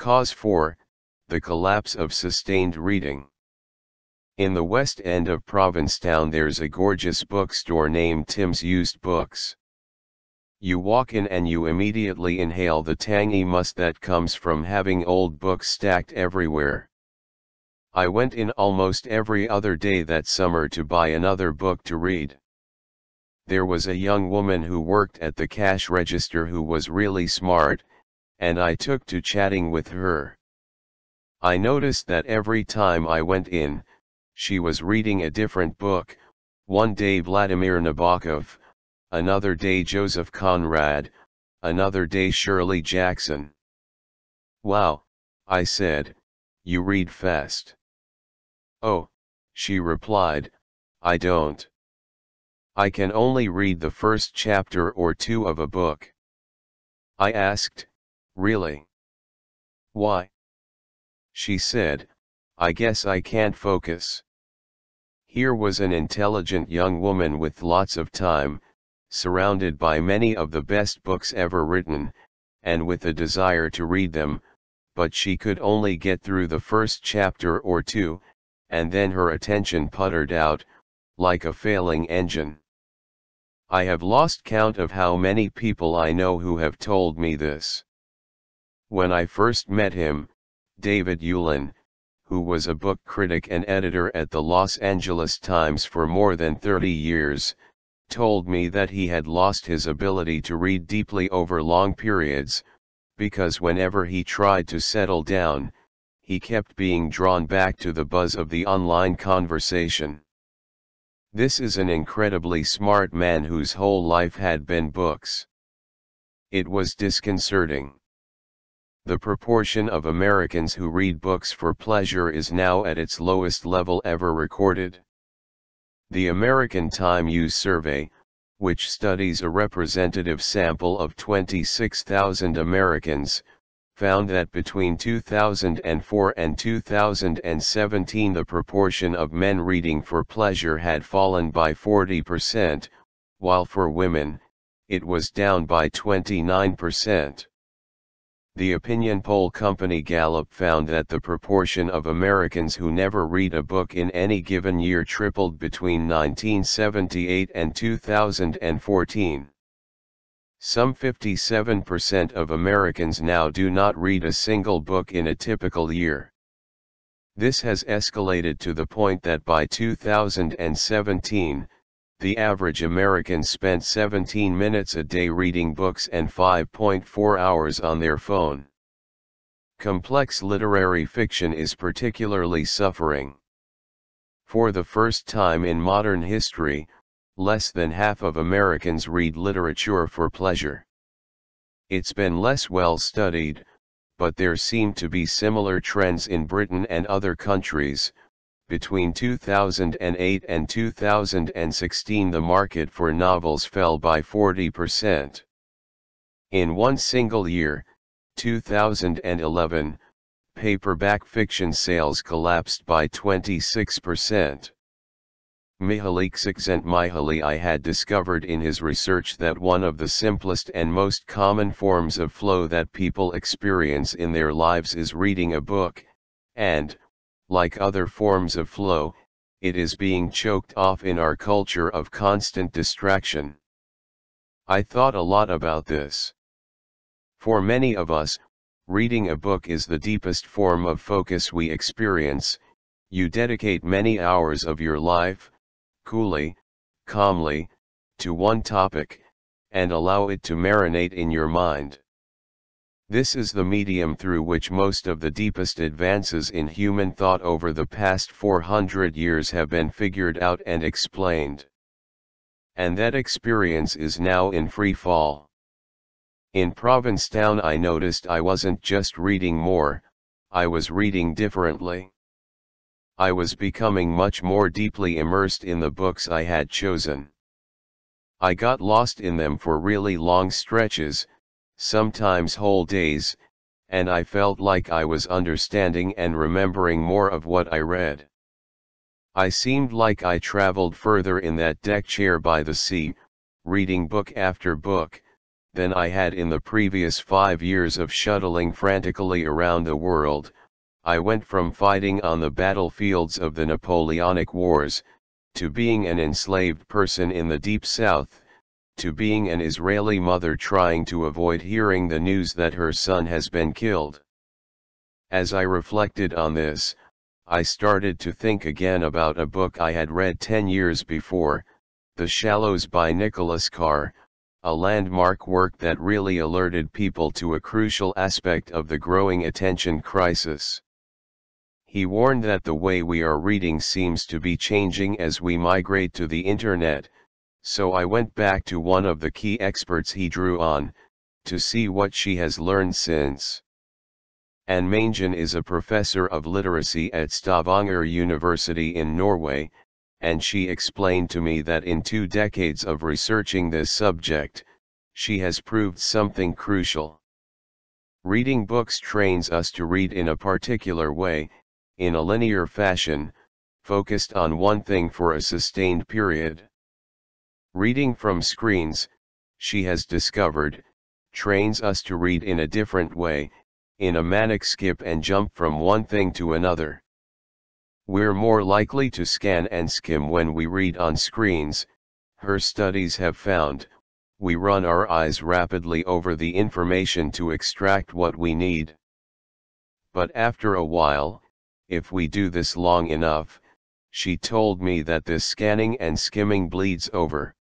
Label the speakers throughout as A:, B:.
A: Cause 4 The collapse of sustained reading. In the west end of Provincetown there's a gorgeous bookstore named Tim's Used Books. You walk in and you immediately inhale the tangy must that comes from having old books stacked everywhere. I went in almost every other day that summer to buy another book to read. There was a young woman who worked at the cash register who was really smart, and I took to chatting with her. I noticed that every time I went in, she was reading a different book, one day Vladimir Nabokov, another day Joseph Conrad, another day Shirley Jackson. Wow, I said, you read fast. Oh, she replied, I don't. I can only read the first chapter or two of a book. I asked, really? Why? She said, I guess I can't focus. Here was an intelligent young woman with lots of time, surrounded by many of the best books ever written, and with a desire to read them, but she could only get through the first chapter or two, and then her attention puttered out, like a failing engine. I have lost count of how many people I know who have told me this. When I first met him, David Ulin, who was a book critic and editor at the Los Angeles Times for more than 30 years, told me that he had lost his ability to read deeply over long periods, because whenever he tried to settle down, he kept being drawn back to the buzz of the online conversation. This is an incredibly smart man whose whole life had been books. It was disconcerting. The proportion of Americans who read books for pleasure is now at its lowest level ever recorded. The American Time Use Survey, which studies a representative sample of 26,000 Americans, found that between 2004 and 2017 the proportion of men reading for pleasure had fallen by 40%, while for women, it was down by 29%. The opinion poll company Gallup found that the proportion of Americans who never read a book in any given year tripled between 1978 and 2014. Some 57% of Americans now do not read a single book in a typical year. This has escalated to the point that by 2017, the average American spent 17 minutes a day reading books and 5.4 hours on their phone. Complex literary fiction is particularly suffering. For the first time in modern history, less than half of Americans read literature for pleasure. It's been less well studied, but there seem to be similar trends in Britain and other countries. Between 2008 and 2016 the market for novels fell by 40%. In one single year, 2011, paperback fiction sales collapsed by 26%. Mihaly Csikszentmihalyi had discovered in his research that one of the simplest and most common forms of flow that people experience in their lives is reading a book, and, like other forms of flow, it is being choked off in our culture of constant distraction. I thought a lot about this. For many of us, reading a book is the deepest form of focus we experience, you dedicate many hours of your life, coolly, calmly, to one topic, and allow it to marinate in your mind. This is the medium through which most of the deepest advances in human thought over the past 400 years have been figured out and explained. And that experience is now in free fall. In Provincetown I noticed I wasn't just reading more, I was reading differently. I was becoming much more deeply immersed in the books I had chosen. I got lost in them for really long stretches, sometimes whole days, and I felt like I was understanding and remembering more of what I read. I seemed like I traveled further in that deck chair by the sea, reading book after book, than I had in the previous five years of shuttling frantically around the world. I went from fighting on the battlefields of the Napoleonic Wars, to being an enslaved person in the Deep South, to being an Israeli mother trying to avoid hearing the news that her son has been killed. As I reflected on this, I started to think again about a book I had read 10 years before, The Shallows by Nicholas Carr, a landmark work that really alerted people to a crucial aspect of the growing attention crisis. He warned that the way we are reading seems to be changing as we migrate to the internet, so I went back to one of the key experts he drew on, to see what she has learned since. Anne Mangen is a professor of literacy at Stavanger University in Norway, and she explained to me that in two decades of researching this subject, she has proved something crucial. Reading books trains us to read in a particular way, in a linear fashion, focused on one thing for a sustained period. Reading from screens, she has discovered, trains us to read in a different way, in a manic skip and jump from one thing to another. We're more likely to scan and skim when we read on screens, her studies have found, we run our eyes rapidly over the information to extract what we need. But after a while, if we do this long enough, she told me that this scanning and skimming bleeds over.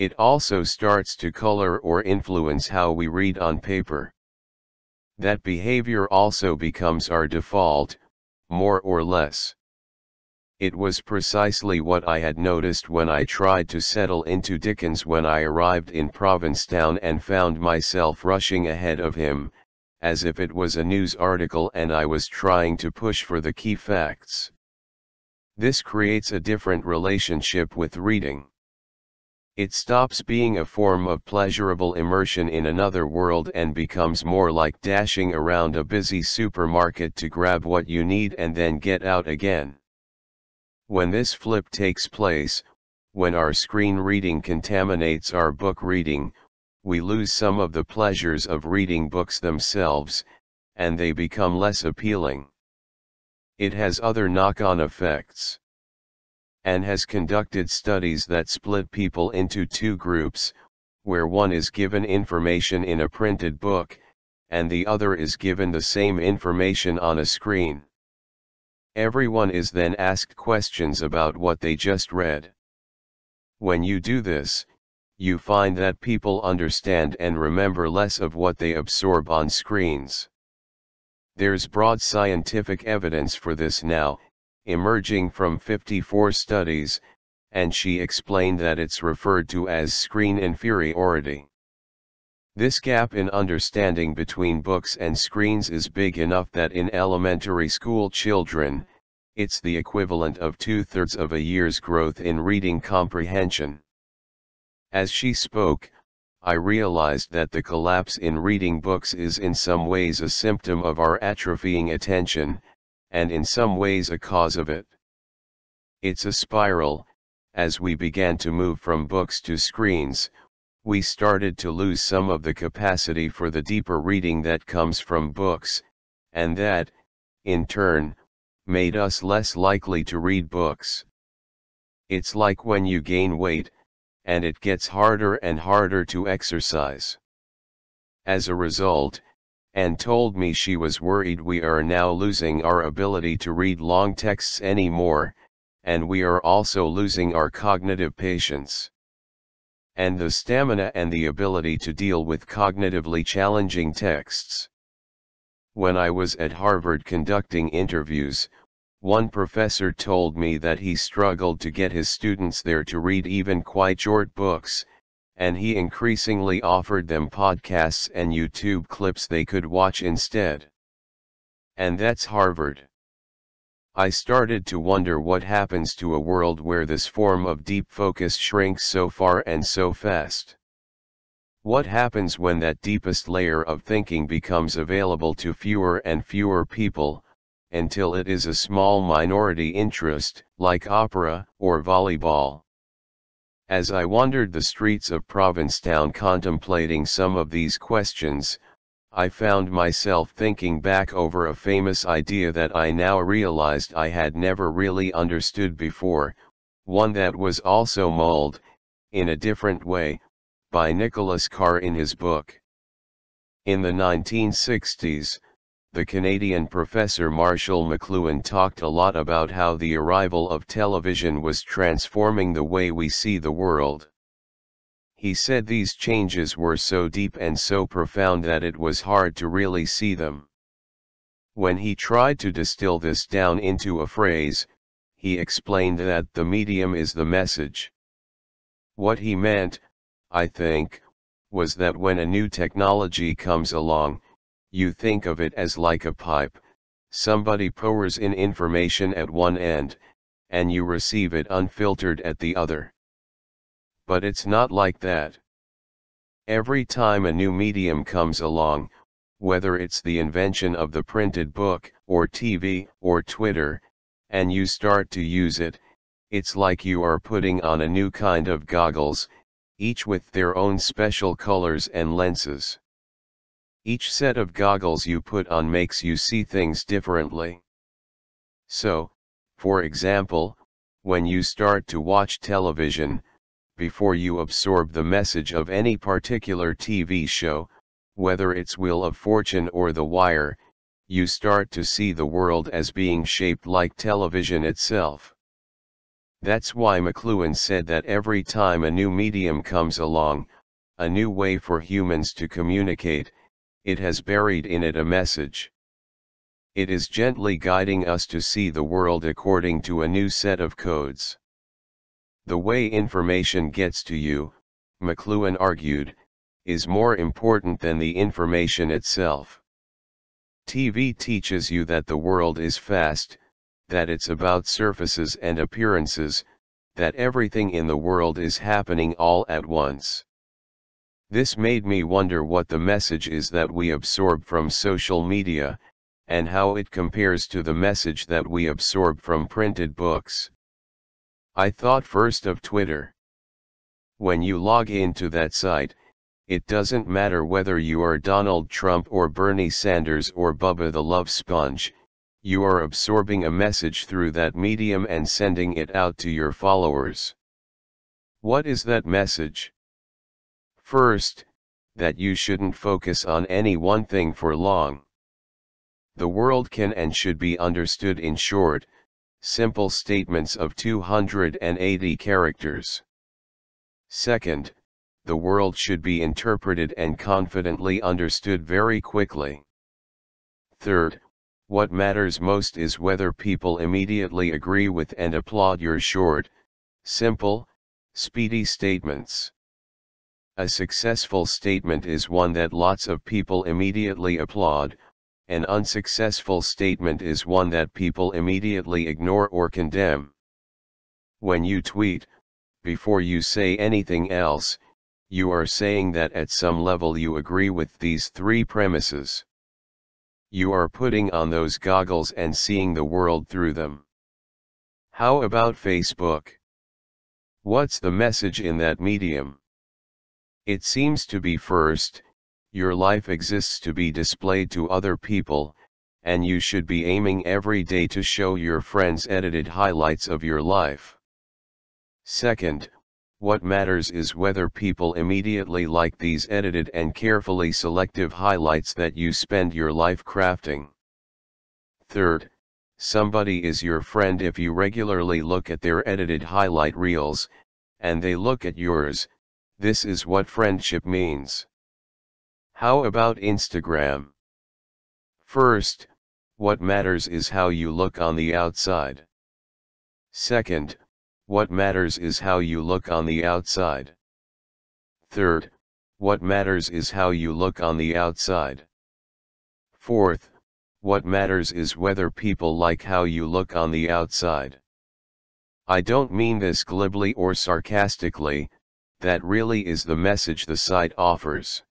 A: It also starts to color or influence how we read on paper. That behavior also becomes our default, more or less. It was precisely what I had noticed when I tried to settle into Dickens when I arrived in Provincetown and found myself rushing ahead of him, as if it was a news article and I was trying to push for the key facts. This creates a different relationship with reading. It stops being a form of pleasurable immersion in another world and becomes more like dashing around a busy supermarket to grab what you need and then get out again. When this flip takes place, when our screen reading contaminates our book reading, we lose some of the pleasures of reading books themselves, and they become less appealing. It has other knock-on effects and has conducted studies that split people into two groups, where one is given information in a printed book, and the other is given the same information on a screen. Everyone is then asked questions about what they just read. When you do this, you find that people understand and remember less of what they absorb on screens. There's broad scientific evidence for this now, emerging from 54 studies, and she explained that it's referred to as screen inferiority. This gap in understanding between books and screens is big enough that in elementary school children, it's the equivalent of two-thirds of a year's growth in reading comprehension. As she spoke, I realized that the collapse in reading books is in some ways a symptom of our atrophying attention, and in some ways a cause of it. It's a spiral, as we began to move from books to screens, we started to lose some of the capacity for the deeper reading that comes from books, and that, in turn, made us less likely to read books. It's like when you gain weight, and it gets harder and harder to exercise. As a result, and told me she was worried we are now losing our ability to read long texts anymore, and we are also losing our cognitive patience. And the stamina and the ability to deal with cognitively challenging texts. When I was at Harvard conducting interviews, one professor told me that he struggled to get his students there to read even quite short books, and he increasingly offered them podcasts and YouTube clips they could watch instead. And that's Harvard. I started to wonder what happens to a world where this form of deep focus shrinks so far and so fast. What happens when that deepest layer of thinking becomes available to fewer and fewer people, until it is a small minority interest, like opera or volleyball? As I wandered the streets of Provincetown contemplating some of these questions, I found myself thinking back over a famous idea that I now realized I had never really understood before, one that was also mulled, in a different way, by Nicholas Carr in his book. In the 1960s, the Canadian professor Marshall McLuhan talked a lot about how the arrival of television was transforming the way we see the world. He said these changes were so deep and so profound that it was hard to really see them. When he tried to distill this down into a phrase, he explained that the medium is the message. What he meant, I think, was that when a new technology comes along, you think of it as like a pipe, somebody pours in information at one end, and you receive it unfiltered at the other. But it's not like that. Every time a new medium comes along, whether it's the invention of the printed book, or TV, or Twitter, and you start to use it, it's like you are putting on a new kind of goggles, each with their own special colors and lenses. Each set of goggles you put on makes you see things differently. So, for example, when you start to watch television, before you absorb the message of any particular TV show, whether it's Wheel of Fortune or The Wire, you start to see the world as being shaped like television itself. That's why McLuhan said that every time a new medium comes along, a new way for humans to communicate, it has buried in it a message. It is gently guiding us to see the world according to a new set of codes. The way information gets to you, McLuhan argued, is more important than the information itself. TV teaches you that the world is fast, that it's about surfaces and appearances, that everything in the world is happening all at once. This made me wonder what the message is that we absorb from social media, and how it compares to the message that we absorb from printed books. I thought first of Twitter. When you log into that site, it doesn't matter whether you are Donald Trump or Bernie Sanders or Bubba the Love Sponge, you are absorbing a message through that medium and sending it out to your followers. What is that message? First, that you shouldn't focus on any one thing for long. The world can and should be understood in short, simple statements of 280 characters. Second, the world should be interpreted and confidently understood very quickly. Third, what matters most is whether people immediately agree with and applaud your short, simple, speedy statements. A successful statement is one that lots of people immediately applaud, an unsuccessful statement is one that people immediately ignore or condemn. When you tweet, before you say anything else, you are saying that at some level you agree with these three premises. You are putting on those goggles and seeing the world through them. How about Facebook? What's the message in that medium? It seems to be first, your life exists to be displayed to other people, and you should be aiming every day to show your friends edited highlights of your life. Second, what matters is whether people immediately like these edited and carefully selective highlights that you spend your life crafting. Third, somebody is your friend if you regularly look at their edited highlight reels, and they look at yours, this is what friendship means. How about Instagram? First, what matters is how you look on the outside. Second, what matters is how you look on the outside. Third, what matters is how you look on the outside. Fourth, what matters is whether people like how you look on the outside. I don't mean this glibly or sarcastically, that really is the message the site offers.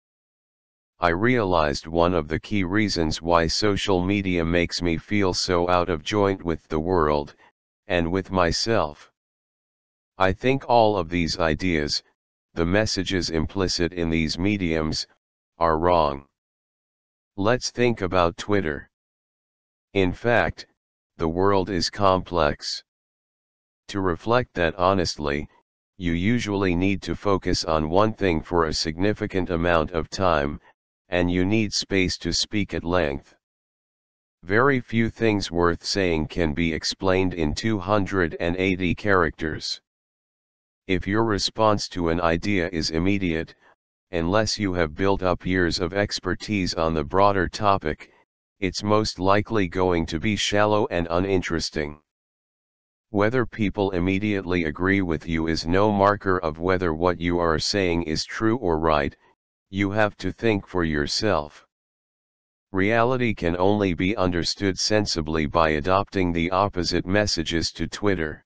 A: I realized one of the key reasons why social media makes me feel so out of joint with the world, and with myself. I think all of these ideas, the messages implicit in these mediums, are wrong. Let's think about Twitter. In fact, the world is complex. To reflect that honestly, you usually need to focus on one thing for a significant amount of time, and you need space to speak at length. Very few things worth saying can be explained in 280 characters. If your response to an idea is immediate, unless you have built up years of expertise on the broader topic, it's most likely going to be shallow and uninteresting. Whether people immediately agree with you is no marker of whether what you are saying is true or right, you have to think for yourself. Reality can only be understood sensibly by adopting the opposite messages to Twitter.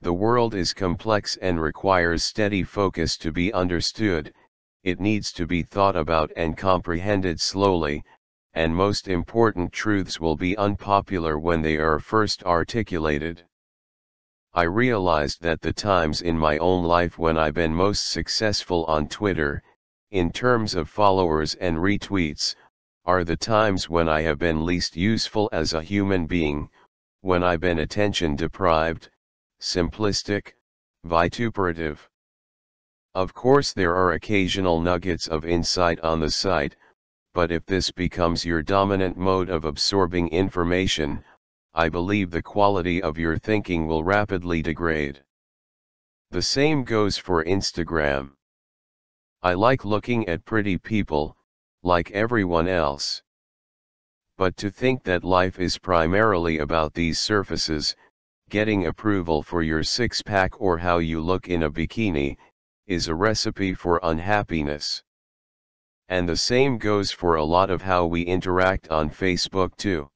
A: The world is complex and requires steady focus to be understood, it needs to be thought about and comprehended slowly, and most important truths will be unpopular when they are first articulated. I realized that the times in my own life when I've been most successful on Twitter, in terms of followers and retweets, are the times when I have been least useful as a human being, when I've been attention deprived, simplistic, vituperative. Of course there are occasional nuggets of insight on the site, but if this becomes your dominant mode of absorbing information, I believe the quality of your thinking will rapidly degrade. The same goes for Instagram. I like looking at pretty people, like everyone else. But to think that life is primarily about these surfaces, getting approval for your six pack or how you look in a bikini, is a recipe for unhappiness. And the same goes for a lot of how we interact on Facebook too.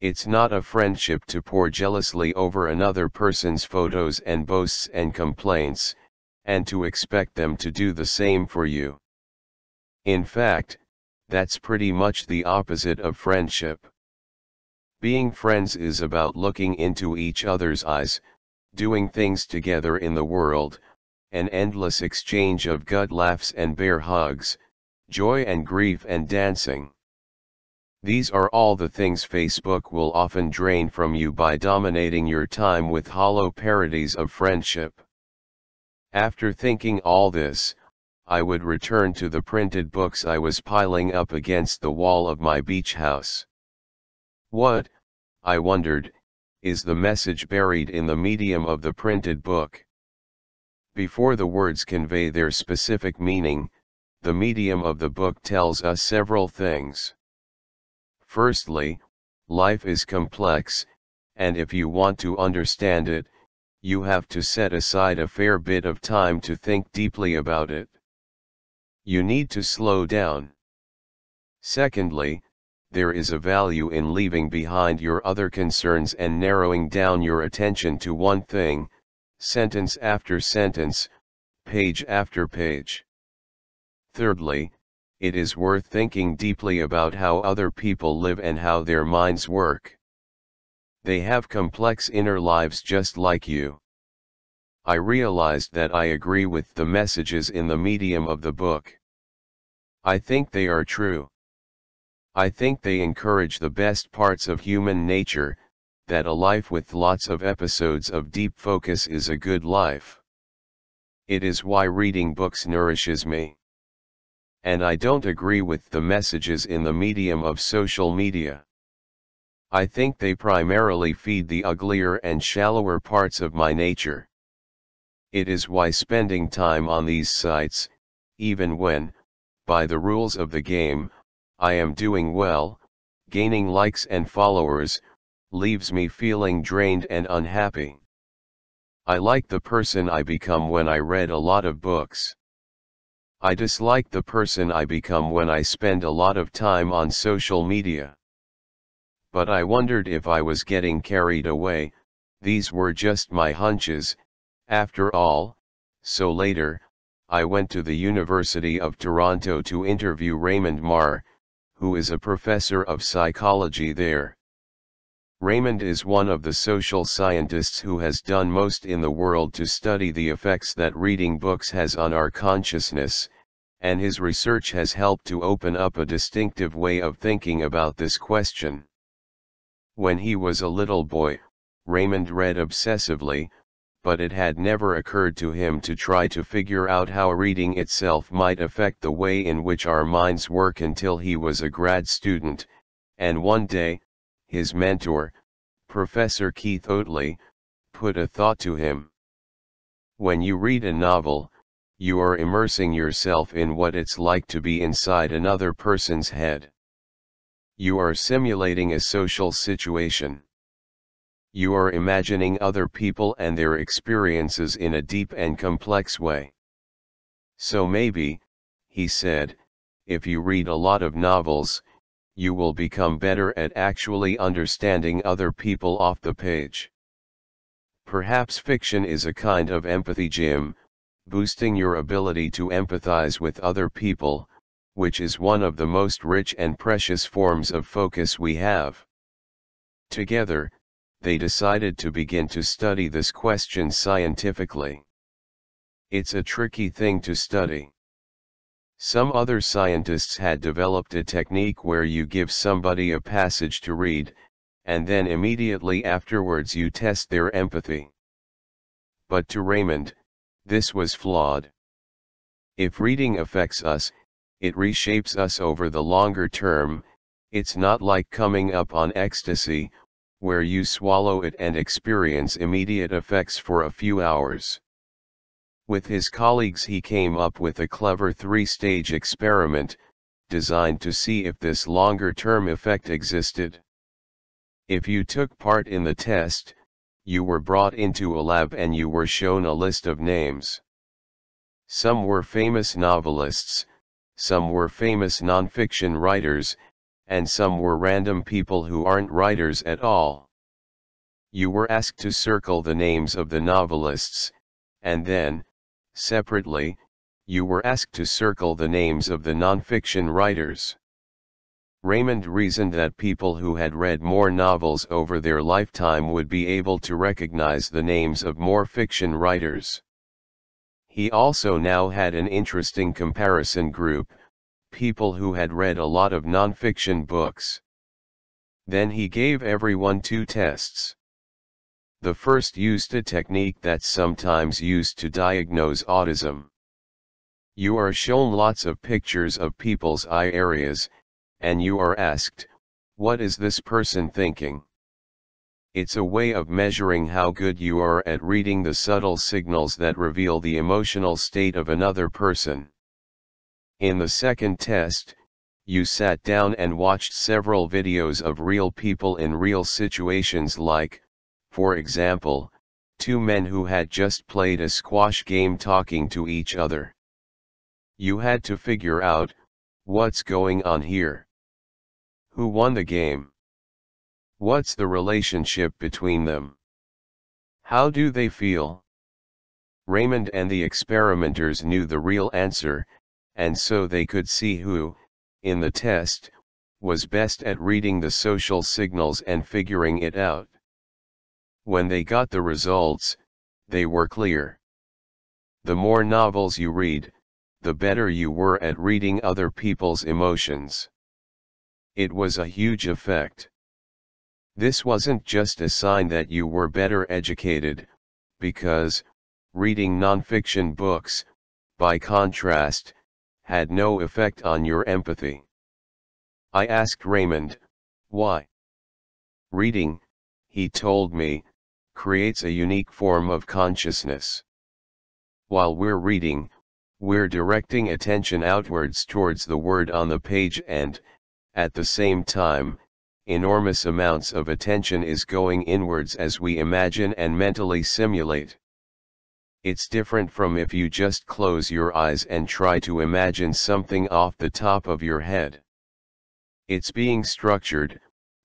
A: It's not a friendship to pore jealously over another person's photos and boasts and complaints, and to expect them to do the same for you. In fact, that's pretty much the opposite of friendship. Being friends is about looking into each other's eyes, doing things together in the world, an endless exchange of gut laughs and bear hugs, joy and grief and dancing. These are all the things Facebook will often drain from you by dominating your time with hollow parodies of friendship. After thinking all this, I would return to the printed books I was piling up against the wall of my beach house. What, I wondered, is the message buried in the medium of the printed book? Before the words convey their specific meaning, the medium of the book tells us several things. Firstly, life is complex, and if you want to understand it, you have to set aside a fair bit of time to think deeply about it. You need to slow down. Secondly, there is a value in leaving behind your other concerns and narrowing down your attention to one thing, sentence after sentence, page after page. Thirdly, it is worth thinking deeply about how other people live and how their minds work. They have complex inner lives just like you. I realized that I agree with the messages in the medium of the book. I think they are true. I think they encourage the best parts of human nature, that a life with lots of episodes of deep focus is a good life. It is why reading books nourishes me and I don't agree with the messages in the medium of social media. I think they primarily feed the uglier and shallower parts of my nature. It is why spending time on these sites, even when, by the rules of the game, I am doing well, gaining likes and followers, leaves me feeling drained and unhappy. I like the person I become when I read a lot of books. I dislike the person I become when I spend a lot of time on social media. But I wondered if I was getting carried away, these were just my hunches, after all, so later, I went to the University of Toronto to interview Raymond Mar, who is a professor of psychology there. Raymond is one of the social scientists who has done most in the world to study the effects that reading books has on our consciousness, and his research has helped to open up a distinctive way of thinking about this question. When he was a little boy, Raymond read obsessively, but it had never occurred to him to try to figure out how reading itself might affect the way in which our minds work until he was a grad student, and one day, his mentor, Professor Keith Oatley, put a thought to him. When you read a novel, you are immersing yourself in what it's like to be inside another person's head. You are simulating a social situation. You are imagining other people and their experiences in a deep and complex way. So maybe, he said, if you read a lot of novels, you will become better at actually understanding other people off the page. Perhaps fiction is a kind of empathy gym, boosting your ability to empathize with other people, which is one of the most rich and precious forms of focus we have. Together, they decided to begin to study this question scientifically. It's a tricky thing to study. Some other scientists had developed a technique where you give somebody a passage to read, and then immediately afterwards you test their empathy. But to Raymond, this was flawed. If reading affects us, it reshapes us over the longer term, it's not like coming up on ecstasy, where you swallow it and experience immediate effects for a few hours. With his colleagues he came up with a clever three-stage experiment, designed to see if this longer-term effect existed. If you took part in the test, you were brought into a lab and you were shown a list of names. Some were famous novelists, some were famous nonfiction writers, and some were random people who aren't writers at all. You were asked to circle the names of the novelists, and then, Separately, you were asked to circle the names of the nonfiction writers. Raymond reasoned that people who had read more novels over their lifetime would be able to recognize the names of more fiction writers. He also now had an interesting comparison group, people who had read a lot of nonfiction books. Then he gave everyone two tests. The first used a technique that's sometimes used to diagnose autism. You are shown lots of pictures of people's eye areas, and you are asked, what is this person thinking? It's a way of measuring how good you are at reading the subtle signals that reveal the emotional state of another person. In the second test, you sat down and watched several videos of real people in real situations like, for example, two men who had just played a squash game talking to each other. You had to figure out, what's going on here? Who won the game? What's the relationship between them? How do they feel? Raymond and the experimenters knew the real answer, and so they could see who, in the test, was best at reading the social signals and figuring it out. When they got the results, they were clear. The more novels you read, the better you were at reading other people's emotions. It was a huge effect. This wasn't just a sign that you were better educated, because, reading nonfiction books, by contrast, had no effect on your empathy. I asked Raymond, why? Reading, he told me, creates a unique form of consciousness. While we're reading, we're directing attention outwards towards the word on the page and, at the same time, enormous amounts of attention is going inwards as we imagine and mentally simulate. It's different from if you just close your eyes and try to imagine something off the top of your head. It's being structured,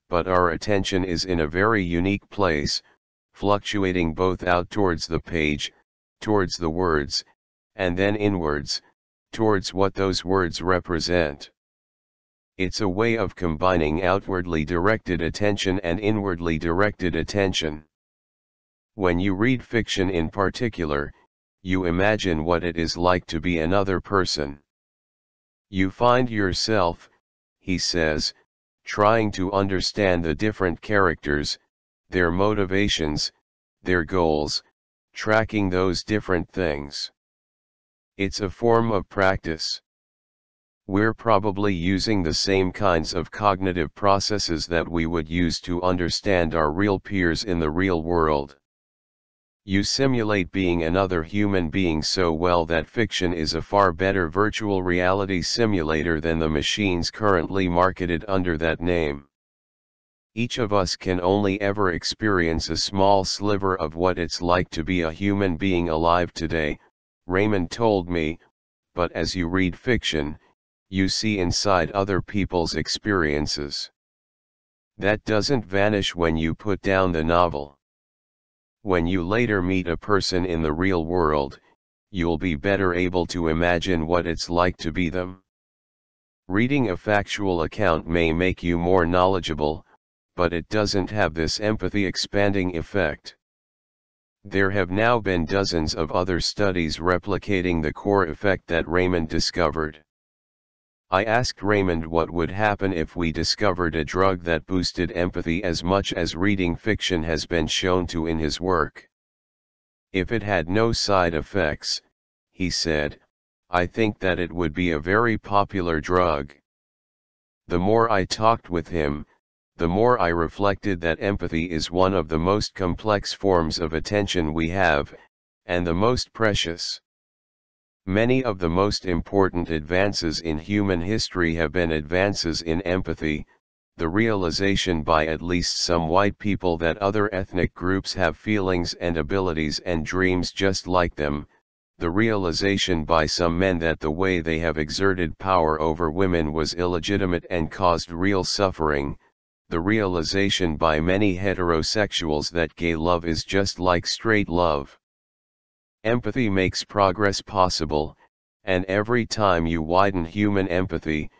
A: but our attention is in a very unique place, fluctuating both out towards the page, towards the words, and then inwards, towards what those words represent. It's a way of combining outwardly directed attention and inwardly directed attention. When you read fiction in particular, you imagine what it is like to be another person. You find yourself, he says, trying to understand the different characters, their motivations, their goals, tracking those different things. It's a form of practice. We're probably using the same kinds of cognitive processes that we would use to understand our real peers in the real world. You simulate being another human being so well that fiction is a far better virtual reality simulator than the machines currently marketed under that name. Each of us can only ever experience a small sliver of what it's like to be a human being alive today, Raymond told me, but as you read fiction, you see inside other people's experiences. That doesn't vanish when you put down the novel. When you later meet a person in the real world, you'll be better able to imagine what it's like to be them. Reading a factual account may make you more knowledgeable, but it doesn't have this empathy expanding effect. There have now been dozens of other studies replicating the core effect that Raymond discovered. I asked Raymond what would happen if we discovered a drug that boosted empathy as much as reading fiction has been shown to in his work. If it had no side effects, he said, I think that it would be a very popular drug. The more I talked with him, the more I reflected that empathy is one of the most complex forms of attention we have, and the most precious. Many of the most important advances in human history have been advances in empathy, the realization by at least some white people that other ethnic groups have feelings and abilities and dreams just like them, the realization by some men that the way they have exerted power over women was illegitimate and caused real suffering, the realization by many heterosexuals that gay love is just like straight love. Empathy makes progress possible, and every time you widen human empathy,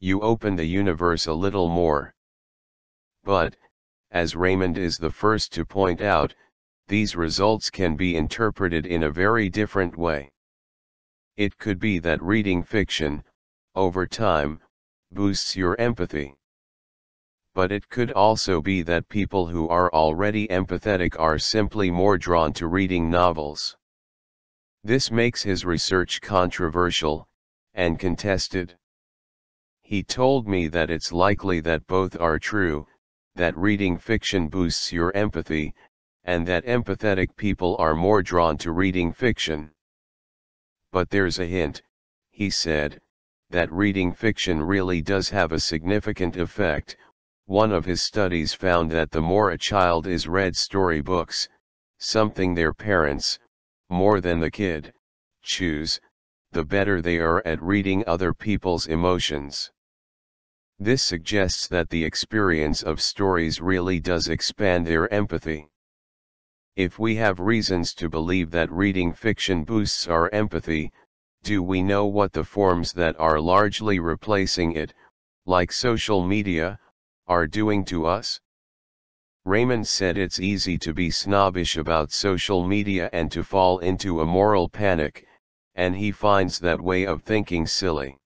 A: you open the universe a little more. But, as Raymond is the first to point out, these results can be interpreted in a very different way. It could be that reading fiction, over time, boosts your empathy. But it could also be that people who are already empathetic are simply more drawn to reading novels. This makes his research controversial, and contested. He told me that it's likely that both are true, that reading fiction boosts your empathy, and that empathetic people are more drawn to reading fiction. But there's a hint, he said, that reading fiction really does have a significant effect. One of his studies found that the more a child is read storybooks, something their parents, more than the kid, choose, the better they are at reading other people's emotions. This suggests that the experience of stories really does expand their empathy. If we have reasons to believe that reading fiction boosts our empathy, do we know what the forms that are largely replacing it, like social media, are doing to us? Raymond said it's easy to be snobbish about social media and to fall into a moral panic, and he finds that way of thinking silly.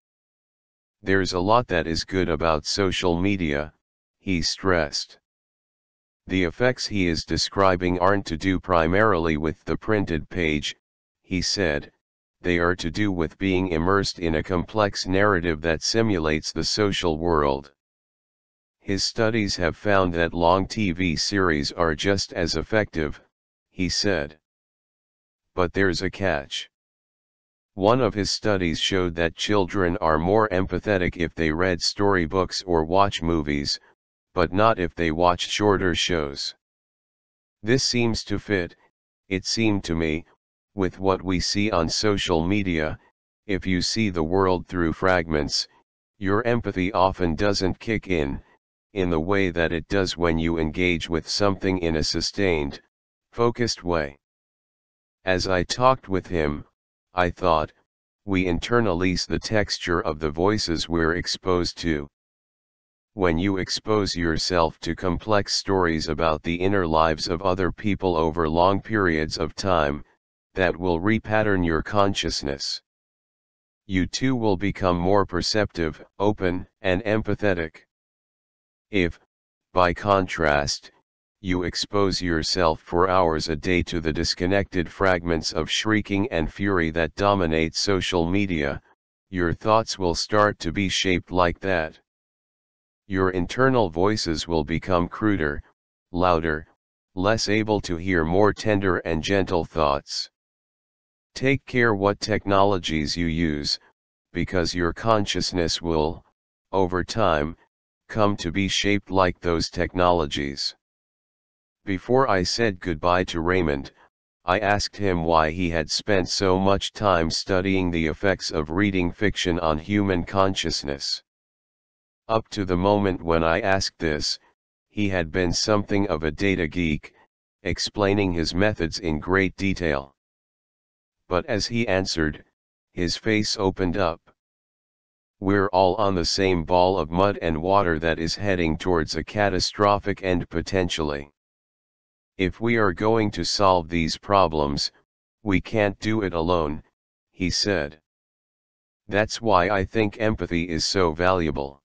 A: There's a lot that is good about social media, he stressed. The effects he is describing aren't to do primarily with the printed page, he said, they are to do with being immersed in a complex narrative that simulates the social world. His studies have found that long TV series are just as effective, he said. But there's a catch. One of his studies showed that children are more empathetic if they read storybooks or watch movies, but not if they watch shorter shows. This seems to fit, it seemed to me, with what we see on social media, if you see the world through fragments, your empathy often doesn't kick in, in the way that it does when you engage with something in a sustained, focused way. As I talked with him, I thought, we internalize the texture of the voices we're exposed to. when you expose yourself to complex stories about the inner lives of other people over long periods of time, that will repattern your consciousness. You too will become more perceptive, open, and empathetic. If, by contrast, you expose yourself for hours a day to the disconnected fragments of shrieking and fury that dominate social media, your thoughts will start to be shaped like that. Your internal voices will become cruder, louder, less able to hear more tender and gentle thoughts. Take care what technologies you use, because your consciousness will, over time, come to be shaped like those technologies. Before I said goodbye to Raymond, I asked him why he had spent so much time studying the effects of reading fiction on human consciousness. Up to the moment when I asked this, he had been something of a data geek, explaining his methods in great detail. But as he answered, his face opened up. We're all on the same ball of mud and water that is heading towards a catastrophic end potentially. If we are going to solve these problems, we can't do it alone, he said. That's why I think empathy is so valuable.